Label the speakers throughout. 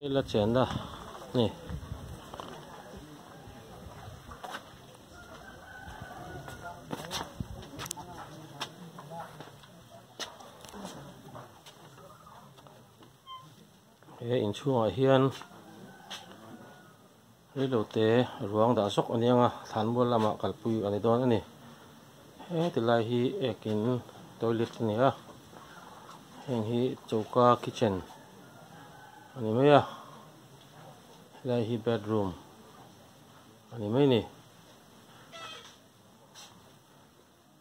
Speaker 1: đây là chén đã này cái in chuông ở hiên. Lấy đầu tế ruộng đã sốc anh em à? Thán buôn làm ạ, cả pui anh đó này hết thì lại hi ekin toilet này à hình hi chậu ca kitchen ani mai a helai hi bedroom. Ani mai ni.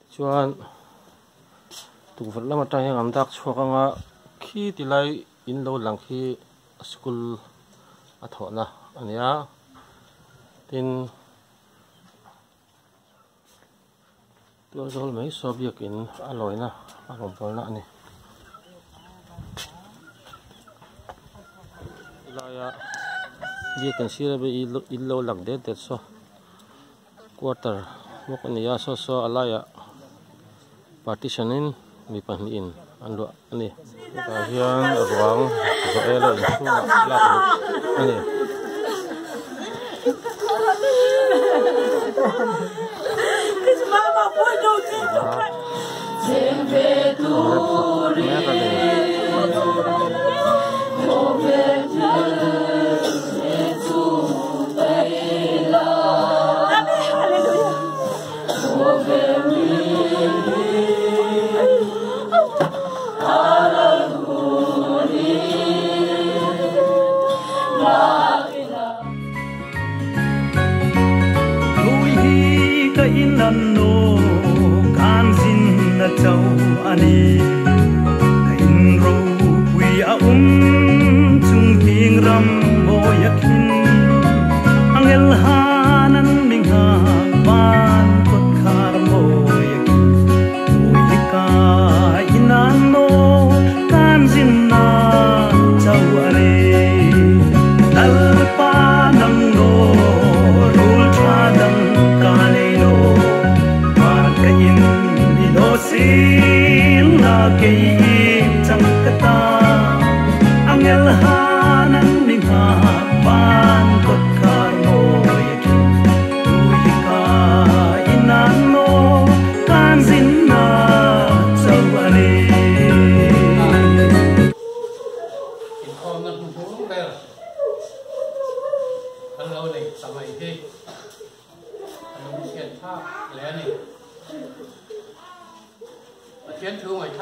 Speaker 1: Chuan tukverh lam atang hian an dak chhuak anga khi tilai in lo lang khi school a thawh na. Ani a tin tua zol mai sobiak in a loi na. A rom pol na ani. Ilaya dia kan sira be in lo lang de det so. Quarter. Mok ani ya so so alaya. Partition in mi pahni in. An lo ani. Ka hian ruang zo elo in chu lak ani.
Speaker 2: His mama boy don't take the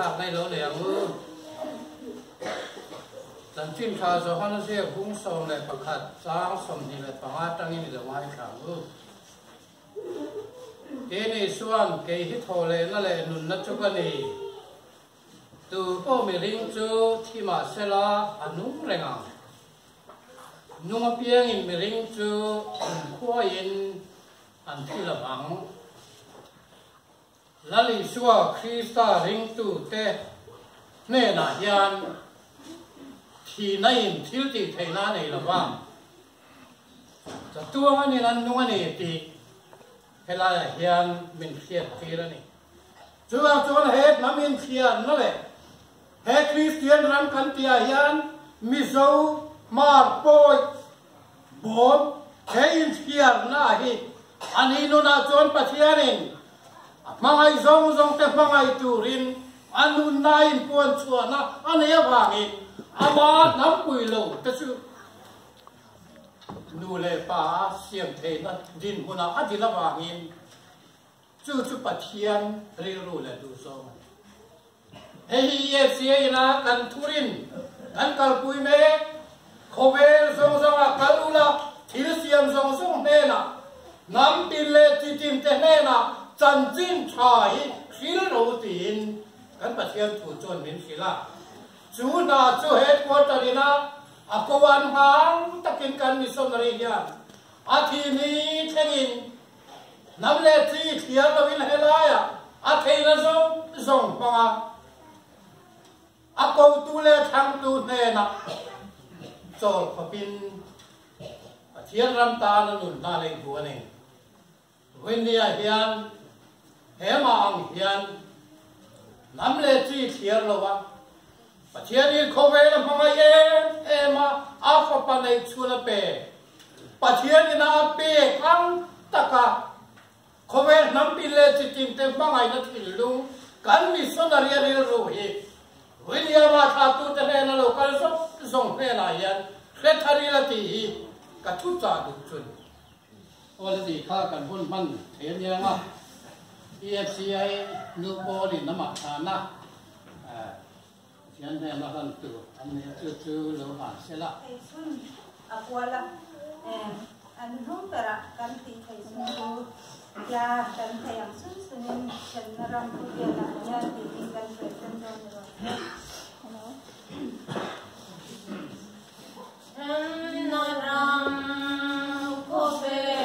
Speaker 3: thu mai tha nei lo le ang u dan chin kha zo han se hung song le pakhat chang som ni le panga tang ni le mai kha u ke ni suan ke hi tho le na le nun na chu ka ni tu po mi ring chu thi ma anh la anung renga nung piang in mi ring chu khua in an thi la bang lali suwa krista ring tu te ne na hian thì nay in thiếu thì thầy na này là vang. Cho tua anh nan nung anh thì hay là hian mình khiết thì là này chúa chúa hết mà mình khiết nó lại he Christian ram kan tia hian, mi zo mar poi bom he in hiar na hi ani no na chon pathianin mangai zong zong te mangai turin anu na in pon chua na ani awangi ama nam pui lo te chu nu le pa siam the na din huna adila wangin chu chu pathian ri ru le du so hei ye sia ina kan thurin kan kal pui me khovel song song a kalula thil siam song song ne na nam tin le chi tin te ne na chan chin thai khil ro tin kan pathian thu chon min khila chu na chu het quarter ina a kowan hang takin kan mi som ri ya a thi ni thengin nam le chi thia lo in helaya a thei na zong zong panga a câu tu lê thang tu nè na chol khó pin a thiên ram ta nó nụn na lên bùa này huynh đi à hiền hé mà ông hiền nắm lê chi thiên lo wa ปะเทียนี่โคเวลมั trần chim trải khí lô tiền cắn bạch thiên thủ chuẩn miễn khí là chú là chú hết quá trời na. À cô an hàng takin căn mi sông này nha. À thì mi thế nhìn nắm lệ chi khía nó vin hay lai à à thấy nó giống giống bằng à à cô tu lệ thằng tu nè na cho papin thiên ram ta nó ta lên của này Wendy hiền thế mong hiền lắm lệ truy thiền lâu à và thiền đi khô về là mong ai em em mà áp vào bàn này chua là bề và thiền đi là bề khăn tất à? khô về nắm bị lệ truy tìm tìm mong ai nó thì lưu. Cần bị xuân là riêng riêng rồi hi. Với nhà mà thà tu thế này là lâu cần sắp dùng thế là hiền. Thế thay là
Speaker 2: thì hi. Cả chút trả được chuẩn. 我是你看，敢问问田家啊？EFCI new body nó mặc thà na
Speaker 4: à hiện nay nó đang tự anh ấy tự chú lưu hành sẽ là à qua là
Speaker 2: anh không
Speaker 4: phải là cần thì phải sinh cô là cần phải làm suy sinh sinh làm việc là nhà thì thì cần phải sinh ra rồi Nam Naram Kobe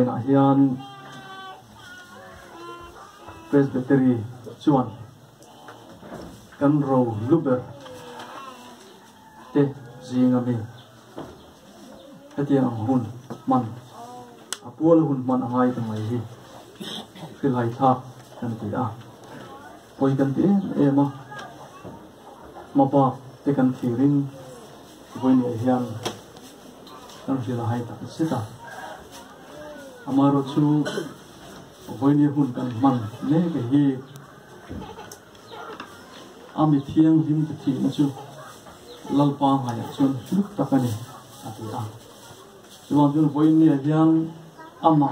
Speaker 5: hei voina hian presbytery chuan kan ro luber te zinga mi. Heti ang hun man. À, Apual hun man angai ta mai hi lại tha kan ti a poi kan ti e ma ma pa te kan thirin voini hian kan sila hai ta sita amaro chu voini hun kan man, ne ke hi ami thiang him te thi chu lalpa ngai chun luk takani ati a chuan jun voini hian, ama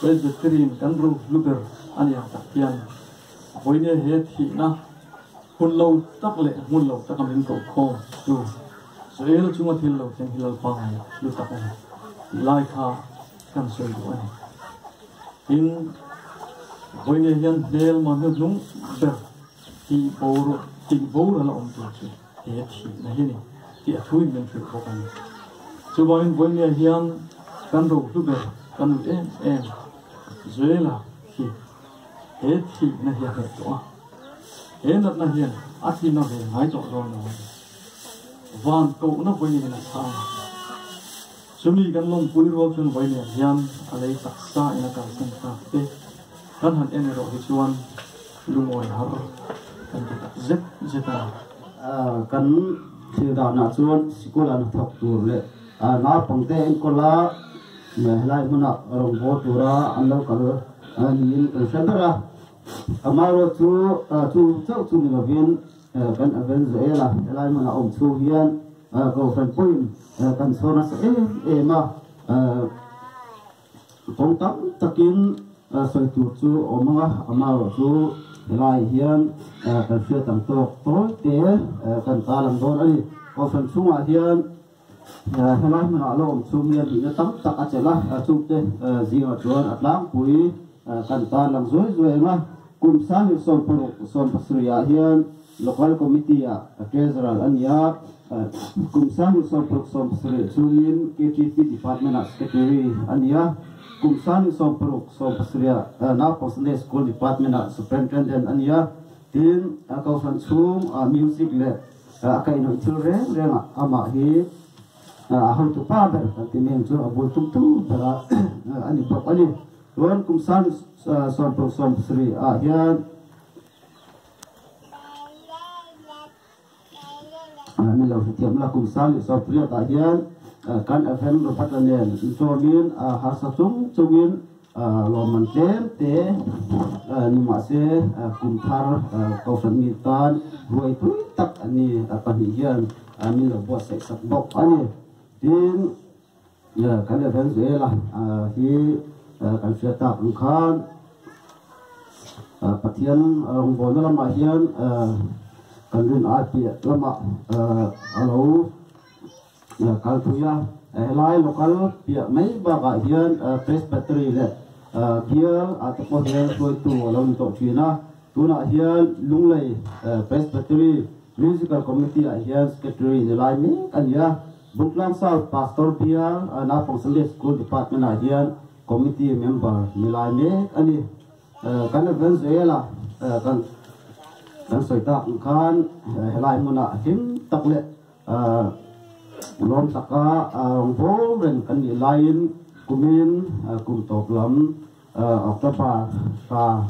Speaker 5: presbyterian kan ru, luber, ani ta hian voini he thi na, hun lo tak le, hun lo takamin ko kho chu. Israel chunga thil lo theng hilal pa ngai lu takani lai kha kan soi du ani in voine hian del ma nu lung ber ti boro ti boro là om tổ chu he thi na hi ni ti a thui phải thu ko kan chu ba với người dân căn đồ lu ber căn đồ em em zuela hi he thi na hi he to he là na hian a thi nó, he ngai to ro no van nó với người là sao sumi kan long pui ro chun vai ne hian alei tak sa ina ka san ta te kan han en ro hi chuan lungoi har kan ti tak zet zeta
Speaker 6: kan thil da na chuan sikul an thok tur le na pangte en kola me helai muna rong bo tura an lo kal niin kan sandara amaro chu chu chau chu ni lovin kan aven zoela helai muna om chu hian ko fan point kan sona sa e e ma kong tam takin soi tu chu omanga amaro chu lai hian kan fia tam to tối te kan ta lam don ani ko fan chunga hian helai man alo om chung hian bi tam tak a chela chung te zinga chuan atlang pui kan ta lam zoi zoi ma kum sa ni som pro som pasria hian local committee a treasurer ania kum sa ni som pro som pasria chungin KTP department a secretary ania. Kumsan som peruk som pasria na posne school department na superintendent ania. Tin kau fan chung music le akai no childre le ama hi aham tu pa ber ti men chu abul tum tu para ani pop ani. Wan kumsan som peruk som pasri pria ta hian kan FM ro patanen somin hasasung chungin lo man tlem te ni ma se kum thar ko san mi tan ruai tu tak ani apa hi hian mi lo bo se sak bok ani tin, ya, kan FM se la hi kan sia tak khan pathian rong bo na ma hian kan rin a pi lama alo kal thuya helai local pia mai ba ga hian press battery le pia at ko hian toi tu lo to china tuna hian lunglei press battery, musical committee a hian secretary ni lai mi kan ya buklang sal pastor pia na pong sunday school department a hian committee member. Ni lai mi ani kan venezuela kan soi soita khan helai muna him takle lom taka ang bo ren kan ni lain kumin kum top lam october sa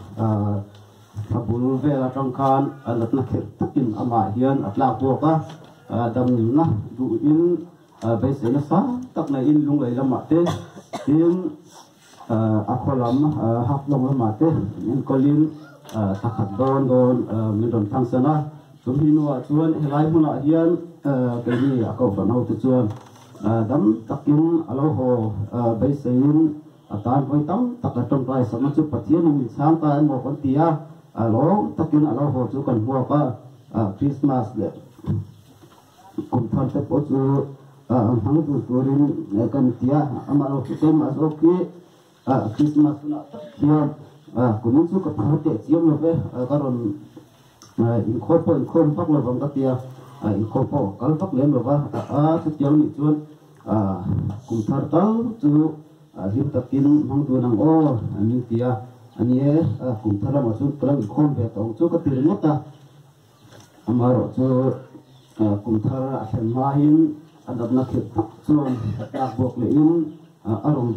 Speaker 6: kabul ve la trong khan alat na khep takin ama hian atla ko ka dam na du in bây giờ nó sa tak na in lung lai lama te tin akholam hak long lama te in kolin takhat don don mi don thang sana chúng hi nuwa chuan helai huna hian ờ, cái gì à cậu phải nấu từ trường đấm takin alo ho ờ, bây giờ in tan với tấm tập cả trong tay sắm chút phát triển mình sáng ta một con tia ờ, alo takin alo ho chú cần mua cả Christmas để cùng tham gia bố chú hàng chú chú rin cần tia ama lo kita masuk ke Christmas na hian kunin chú có phát tiệt chiếm lo về karon in khôi in khôi phát lo vòng các tia. In ko po kal pak lem lo ba a chu tiang ni chuan a kum thar chú hiệp tập takin mang tu nang o ani tia. Ani e kum thar ma chu klang khom be tong chu ka tir mota amaro chu kum thar a hen ma hin adab na khit chuan ta bok le in arong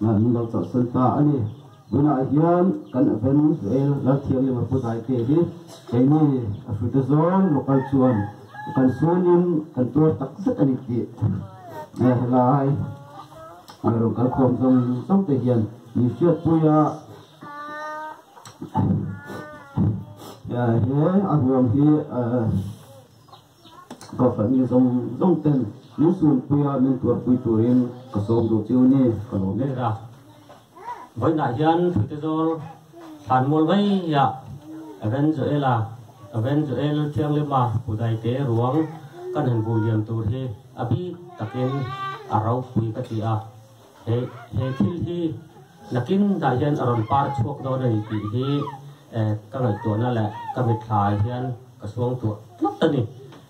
Speaker 6: من لو تصل عليه دون عيان كان فنون سؤال غلطي اللي مربوط على كيدي. كيني أفردزون وقلسون وقلسون كان تور تقصد أنك دي لا هاي أمرو كالكم زم زم تهيان. نشيط بويا. يا هي أبوام هي آه، طوفة نيزم زم تنس bo ta kan pathian he turin do chiu ni ra
Speaker 7: với đại dân thì tôi cho phản môn ya dạ, Venezuela Venezuela thiêng lên mà đại tế ruộng, căn hình bùi thì abi takin arau pui ka ti a. He he thil hi nakin đại dân aron par chuak do nei ti hi ka ngai tu na la ka mit thai hian ka suang tu lop tani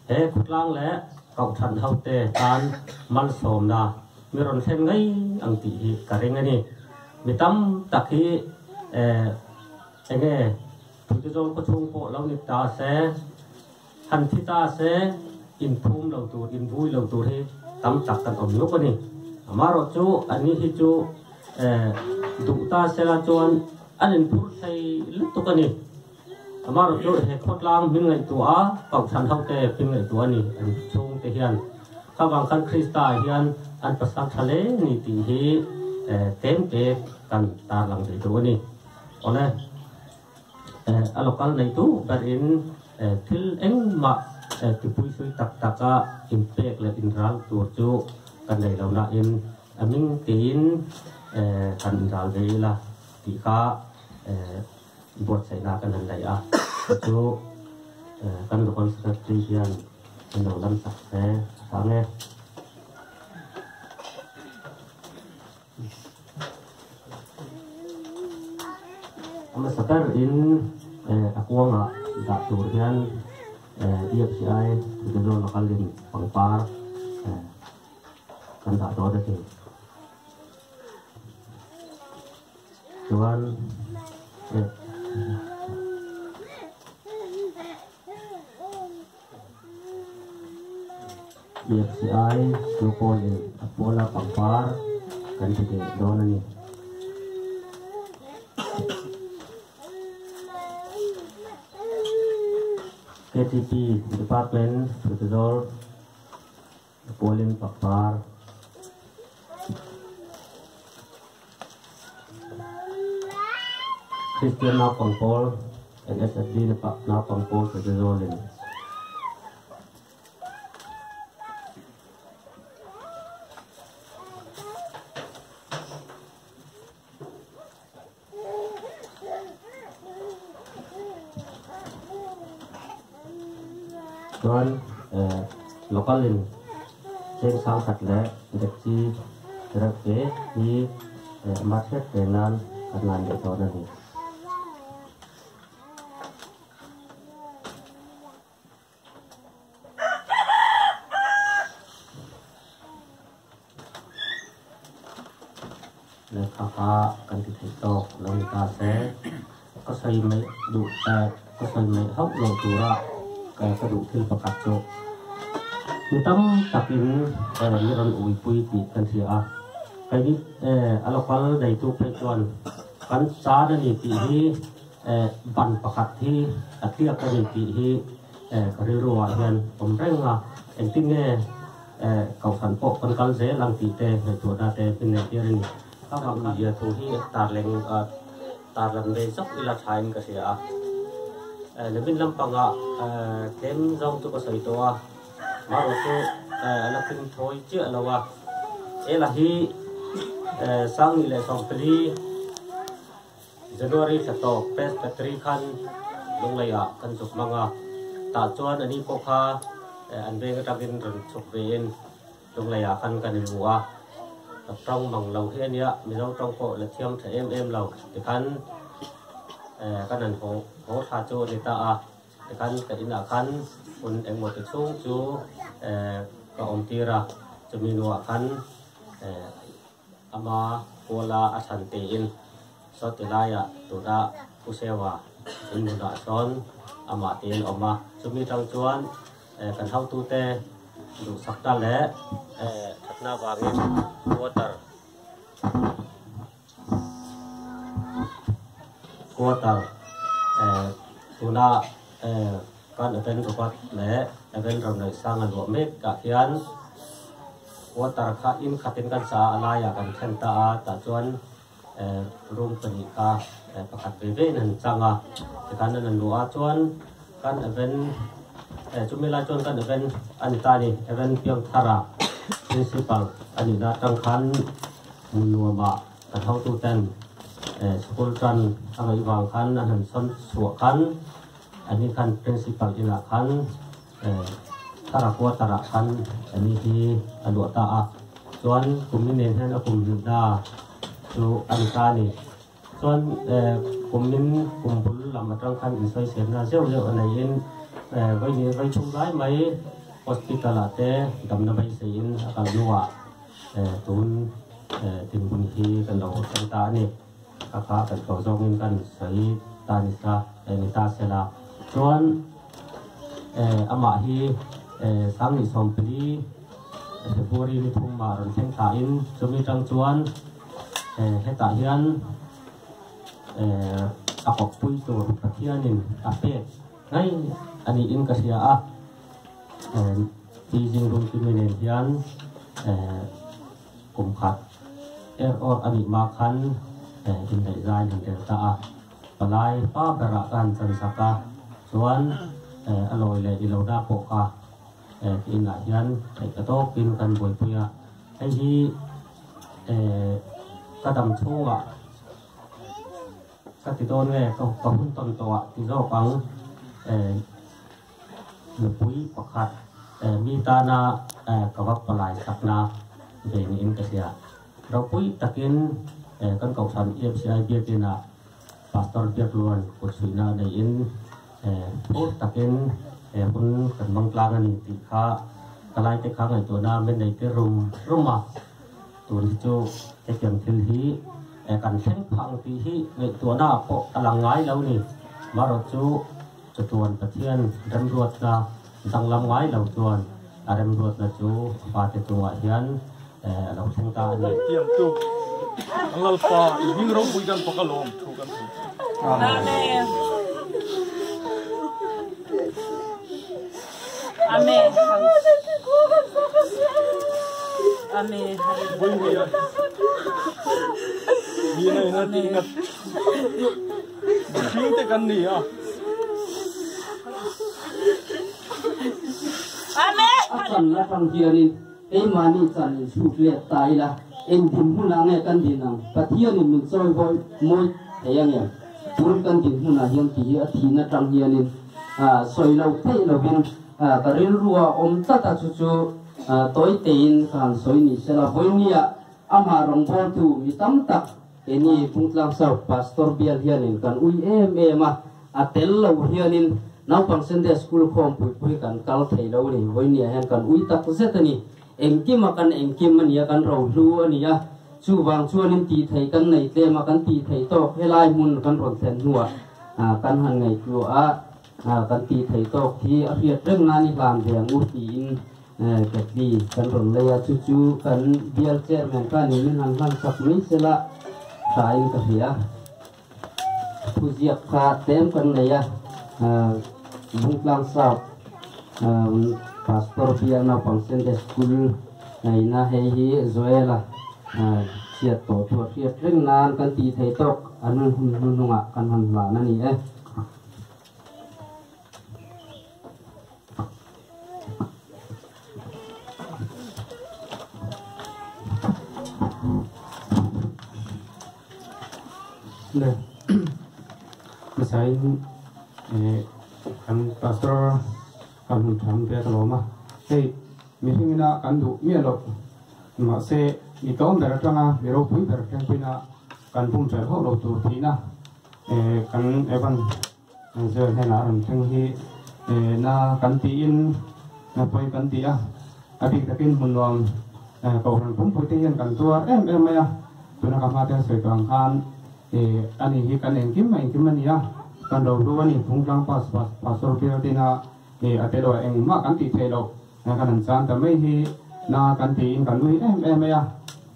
Speaker 7: he khutlang le kau than hau te tan mal som na mi ron sen ngai ang ti hi ka reng ani mi tam tak ờ, hi eh enge tu te zon ko chung po lo ni ta se han thi ta se in phum lo tu in vui lo tu hi tam tak kan om lo ko ni amaro chu ani hi chu eh du ta se la chuan an in phur sai lut tu ka ni amaro chu he khot lang min ngai tu a pau than hau te pin ngai tu ani an chung te hian ka wang kan krista hian an pasak thale ni ti hi eh tem te kan ta lang de tu ni ole eh alokal nei tu bar in eh thil eng ma eh ti pui sui tak taka impact le in ral tu chu kan nei lo na in aming tin eh kan ral ve la ti ka buat saya akan dan daya itu kan dokon seperti yang undang-undang sakse sange Ama sakar in aku nga dak turyan iya si ay gitu dudlo nakalin pangpar eh, kan dak doda sih. Cuman eh PFCI and Apola eh, Pampar kan gitu ya, kita donan ni KTP Department Protocol Polin Pakpar Christian Napangpol NSFD Napangpol Protocol and lokalin trên sang thật lẽ được chi được kế thì mắt hết về nan thật là để cho nó đi le kha kha kan ti thei to lo ni ta se có sai mấy đủ ta có sai mấy hốc lo tu ra cái cái đủ thiên bậc cát cho thì tâm takin eh ni ron ui pui ti kan sia a cái ni eh alo kal dai tu pe chuan kan sa da ni ti hi eh ban pakat hi atia ka ni ti hi eh ka ri ro wa hian om renga en nghe nge eh kau san po kan kal ze lang ti te he tu da te pin ne ti rin ka ba mi ya tu hi tar leng a tar lam le sok ila thain ka sia a eh lebin lam tem zong tu to mà ờ, rồi à? thế là kinh thôi ờ, chứ là wa thế là khi sang nghỉ lễ xong pli January sẽ tổ Pes tri khăn lông này à cần chụp mang à, tạ cho anh đi cô kha ờ, anh về cái trang kinh rồi chụp về in lông này à khăn cần hiểu ạ. Tập trong bằng lầu khi anh ạ mình đâu trong cội là thiêm thể em em lầu. Thì khăn cái nền phố phố thà chu thì ta à thì khăn cái in là khăn un eng mo te chung chu ka om tira chu mi nuwa khan ama kola athan te in so ti la ya tu da ku sewa in mu da son ama tin oma chu mi tang chuan kan hau tu te du sak ta le thatna wangin water. Water tuna kan event ko pat le event ram nei sang an wa mek ka hian water kha in khatin kan sa ala ya kan khen ta a ta chuan room pani ka pakhat ve ve nan changa te kan nan lu a chuan kan event chumi la chuan kan event an ta ni event piang thara principal ani na tang khan mun nuwa ma kan hau tu ten school tran angai wang khan an han son suwa khan ani kan principal ila eh tara ko tara kan, ani hi alo ta a. Chuan kumin nen han kum eh kumin kum bul kan in soi zeu zeu anai eh vai ni vai chung lai mai, hospital ate dam vai se akal nuwa eh tun eh tin bun hi kan lo kan ta ni. Ka ส่วนเอ่ออามาฮีเอ่อสังนิสมปรีเอ่อบุรีมิทุมมารันเซงตาอินจะมีจังจวนเอ่อเฮตาเฮียนเอ่ออากปุยตัวตะเทียนินอาเปดไงอันนี้อินกษเซียอะเอ่อที่จริงรุนที่มีเนียนเอ่อกลุ่มขัดเออออันนี้มาคันเอ่ออินได้ใจหันเดตาปลายป้าประกันสั นสักกา chuan a loi le i lo da po ka in la hian ai ka to kin kan boi puya ai hi ka dam chunga ka ti don nge ko ko hun ton to ti zo pang le pui pakhat mi ta na ka wak palai sak na ve ni in ka sia ro pui takin kan kau san EFCI biakina pastor biak luan ko suina dai in phút takin hun kan mang tlang ani ti kha kalai te kha ngai to na men nei te rum ruma tu ni chu te kyang thil hi kan thleng phang ti hi ngai tua na po alang ngai lo ni maro chu chu tuan pathian rem ruat na dang lam ngai lo tuan arem ruat na chu pa te tunga hian lo thleng ta ni
Speaker 8: tiang tu angal pa hing ro bui kan pakalom thu kan thu
Speaker 9: Amen. Amen. Amen.
Speaker 8: bui ni ya ni na na ti ngat thing te kan ni à
Speaker 9: Amen.
Speaker 10: akan na pang hianin e mani chan su le tai la en din huna nge kan din ang pathian in min choi boy moi theyang ya pur kan din huna hian ti a thi na tang hianin a soi lo thei lo bin a karil ruwa om tata ta chu chu toy tein khan soi ni sela boy ni ama rong bol tu mi tam tak eni pungtlang sa pastor bial hianin kan ui em em a atel lo hianin nau pang sende school khom pui pui kan kal thei lo ni voi ni hen kan ui tak zet ani em kim ma kan em kim man ya kan ro lu ani chu wang chuan in ti thei kan nei tle ma kan ti thei to helai mun kan ron thlen nuwa kan han ngai chu a a kan ti thei to thi a riat reng na ni lam de ngu ti in ke ti lấy chú chú ya chu chu kan bial che men kan ăn sắp han sak là sela sai ka thu diệp kha tem kan nei ya bung lang sa pastor pia na pangsen để school nei na he hi zoela chiết tổ tu chiat ring nan cần tì thei tok anh hun hun nunga kan cần la na ni e
Speaker 11: 네. 사인 에 kan pastor kan tham pe 미생이나 ma. Hey, 마세 hingina kan du mi lo. Ma se mi tom ber tanga mi ro pui ber tang pina kan pung chai ho lo tu thi na. Eh kan evan an se he na ram hi na kan ti in na poi kan ti a. Abi takin mun wang eh ko ran pung pui ti yan kan tua em em ya. Tu na ka ma te se kang anh ấy ani hi kiếm eng kim mai kim ani ya kan do do ani phung tang pas pas pasor ke te na eh ate do eng ma kan ti the lo na kan an chan ta mai hi na kan ti in kan lui em em ya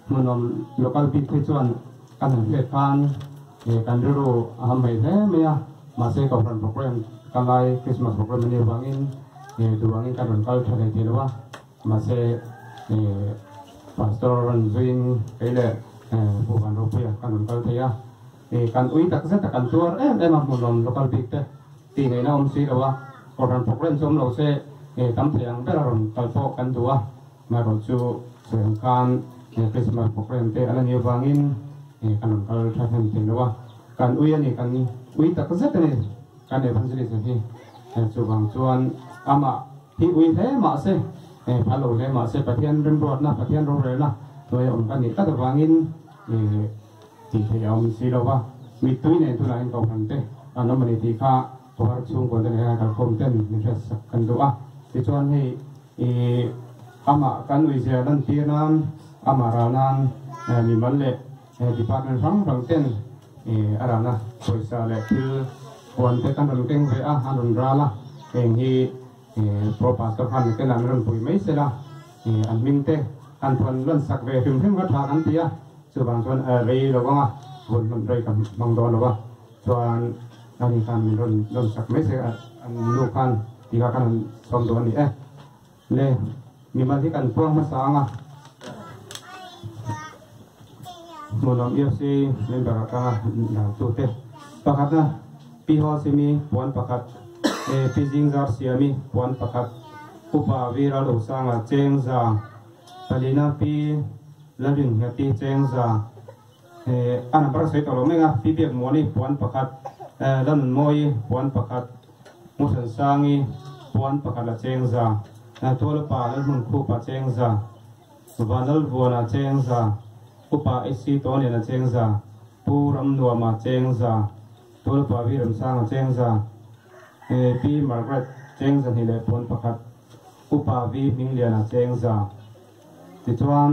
Speaker 11: mun nom local big the chuan kan han le kan eh kan ru ru ham mai the me ya ma se ko ran program kan lai christmas program ni wangin eh du wangin kan ran kal thale te lo wa ma se eh pastor ran zuin ele eh bu kan ro pu ya kan ran kal kan ui tak zet kan tuar em em am lom local big te ti ngai na om si lo wa koran program som lo se e tam thiang per ron kal po kan tua ma ro chu seng kan e christmas program te ala ni wangin e kan ron kal tha hem te lo wa kan ui ani kan ni ui tak zet ni kan evangelist hi e chu wang chuan ama hi ui the ma se e phalo le ma se pathian rim rot na pathian ro re na toy om kan ni ta wangin e thì thấy ông xí đâu ba mi tuy này tôi lại cầu hàng tê. À nó mình thì kha tổ hợp chung của tên này là công tên mình sẽ sắp cần đủ á thì cho anh thì ama kan ui xe đăng tiên nan ama ra nan à, mi mất lệ department răng răng tên à ra na rồi sẽ lệ chứ còn thế tăng răng tên về á hà răng ra là hình hi à, propastor hàn cái làm răng bùi mấy xe là anh minh tế anh thuần lần sạc về phim thêm gắt hàng anh tia sư bằng xuân ở đây rồi không ạ vốn mình đây cầm bằng đó rồi không cho anh nên làm rồi rồi sạc mấy sẽ à, anh lưu khăn thì các anh xong đó đi, eh nè mình mà thích ăn quăng mất sáng à một nhóm EFC nên bà các đào tụ tết pakat na piho simi puan pakat e pijing zar siami puan pakat upa viral usanga cheng za palina pi la rin he ti cheng za he an par se to lo menga pi biak mo ni puan pakhat lan moi puan pakhat mu san sangi puan pakhat la cheng za na to lo pa la hun khu pa cheng za vanal vona cheng za upa isi to ne na cheng za puram nuwa ma cheng za to lo pa vi ram sang cheng za he pi margaret thì za ni le puan khu upa vi ming là na cheng za ti chuan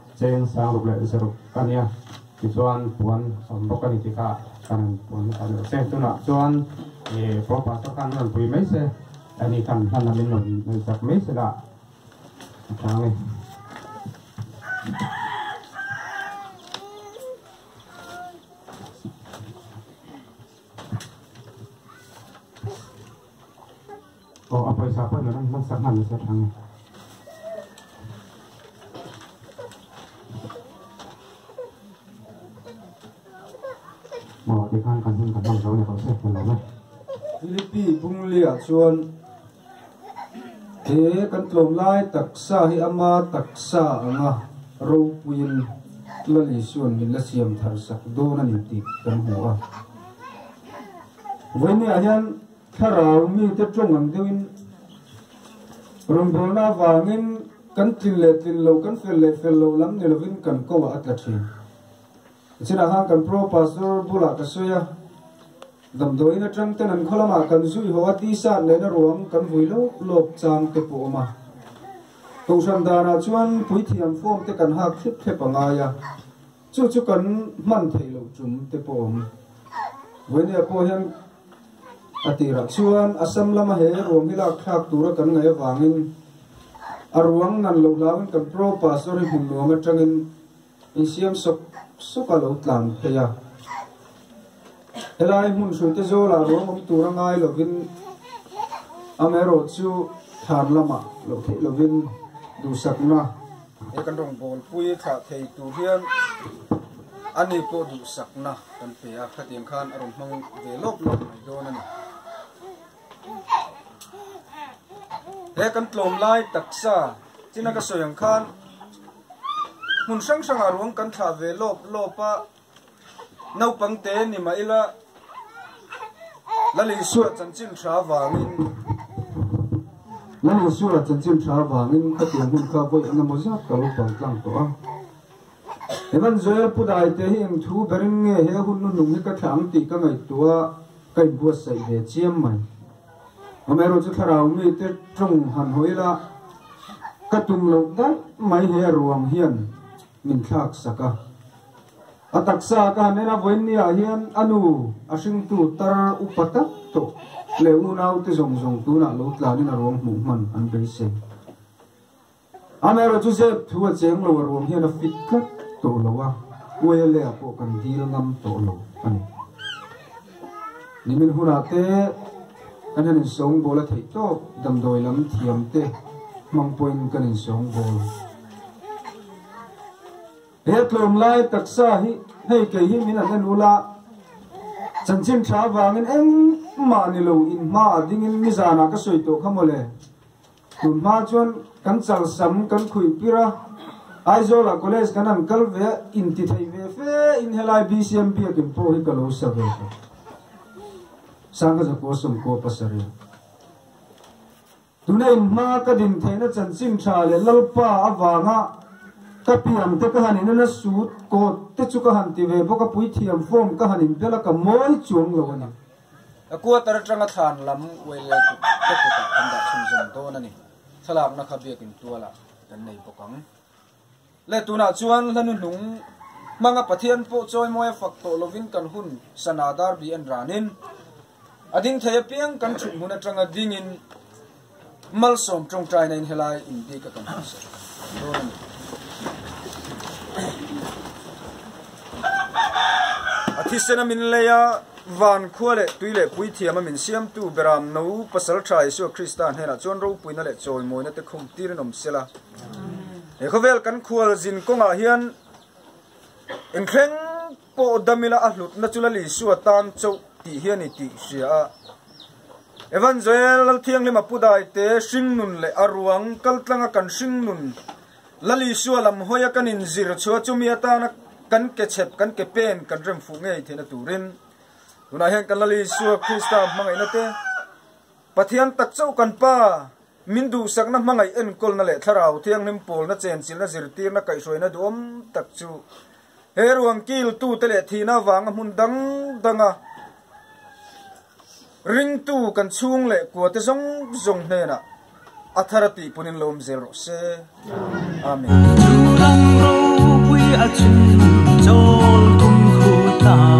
Speaker 11: cheng sang ruble le seru kania ti chuan puan som bok ani ti kha kan puan kan se tu na chuan e propa to kan ron pui mai se ani kan han na mình non non sak mai se la thang ni Oh, apa yang siapa nak nak mana saya thang. Kan kan hun kan bang tahu ni kalau saya kalau ni.
Speaker 12: philippi, bung lia, chuan. Thế kan tlom lai taksa hi ama taksa anga ro puin la li suan min la siam thar sak do na nin ti kan hu a. Với ni anh tharau mi te trong ang deuin rom do na wangin kan tin le tin lo kan fel le fel lo lam ni lovin kan ko wa atla thin china hang cần pro pastor bula cái suy à đầm đôi nó trăng tên anh an kholama cần suy hoa tí sa lấy nó ruộng cần vui lo lộc chang cái bộ ma. Cầu san đà na chuan pui thiam form cần kan ha khip bằng ai à ya. Chú cần kan man thei lo chum bộ mà với ne po hian ati ra chuan asam lama he ruam hila khak tura kan ngai wangin arwang nan lo lawin kan pro pastor hùng hum nuam trăng in siam sok soka lo tlang pheya helai hun sui te zo la ruam om tura ngai lovin amero chu thar lama à? lo the lovin du sakna cái kan rong bol pui tha thei tu hian ani po du sakna kan pe a khatiem khan arom mang ve lop lop mai do na ni he kan tlom lai taksa china ka soyang khan hun sang sang aruang kan tha ve lop lopa nau pang te ni ma ila lali suwa chan chin tha wangin lali suwa chan chin tha wangin khatiem hun kha voi anga mo zat ka lo pang tlang to a. Evan zoel pudai te hi eng thu bering nge he hun nu nung hi ka thang ti ka ngai tua kai bua sai ve chiam mai. Amero chu tharau mi te trong han hoila ka tum lo dal mai he ruang hian min thak saka ataksa ka nena voin a hian anu asing tu tar upata to. Le nau te zong zong tu na lo tla ni na rong mu man an be se. Amero chu se thu a cheng lo rong hian a fit ka to lo wa. We le a po kan dil ngam to lo. Ani. Ni min huna te kan hanin song bola thei to, dam doi lam thiam te. Mang point kan in song bol he tlom lai taksa hi, hei ke hi min an ula. Chan chin tha wangin em, ma ni lo in ma ding in mizana ka soi to khamole tun ma chuan kan chal sam, kan khui pira. Aizola college kan an kal ve, in ti thei ve fe, in helai bcmp akin pro hi kalo sa ve sang giờ ko sum ko pasari tunai ma ka din theina chan chin tha le lalpa awanga ka piam te ka hanin na suit ko te chu ka han ti ve bo ka pui thiam form ka hanin bela ka moi chuang lo na akua tar tanga than lam wel la tu te ko ta kan da chum zum to na ni thalak na kha bia kin tuala kan nei pokang. Le tuna chuan lanu nung manga pathian po choi moi fak to lovin kan hun, sanadar bi an ranin. Ading thaya piang kan thun huna tanga dingin mal som trong trai na in helai in di ka kan sa athisena min leya van khuale tuile pui thiama min siam tu beram no pasal trai su kristan hena chon ro puina le choi moina te khum tir nom sela. E khovel kan khual zin konga hian in khleng po damila a hlut na chula li su tan chau ti hian ti sia. Evan joel thiang lima pudai te sing nun le arwang kaltlanga kan sing nun. Lali sualam hoya kanin zir chua chumi ata na kan ke chep kan ke pen kan rem fu ngei thena turin tuna hen kan lali su krista mangai na te pathian tak chau kan pa. Min du sak na mangai en kol na le tharau thiang nim pol na chen sil na zir tir na kai soi na dom tak chu. He ruang kil tu te le thina wang mun dang danga à. ring tu kan chung le ko te zong zong ne na atharati punin lom zero se amen.
Speaker 2: Lang a chu chol kum khu ta